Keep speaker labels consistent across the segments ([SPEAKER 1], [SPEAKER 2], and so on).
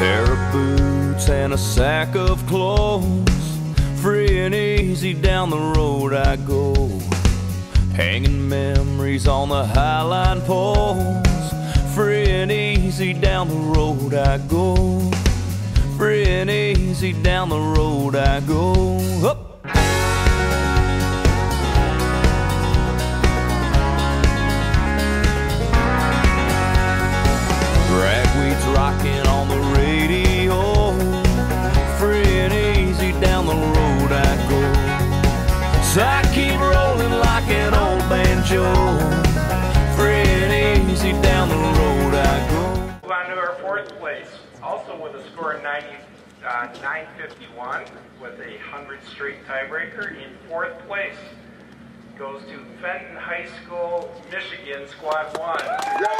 [SPEAKER 1] Pair of boots and a sack of clothes. Free and easy down the road I go. Hanging memories on the highline poles. Free and easy down the road I go. Free and easy down the road I go. Up. So I keep rolling like an old banjo. Free easy down the road I go.
[SPEAKER 2] Move on to our fourth place, also with a score of 90, uh, 951 with a 100 straight tiebreaker. In fourth place goes to Fenton High School, Michigan, Squad 1.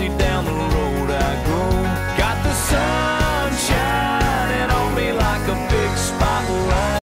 [SPEAKER 1] And down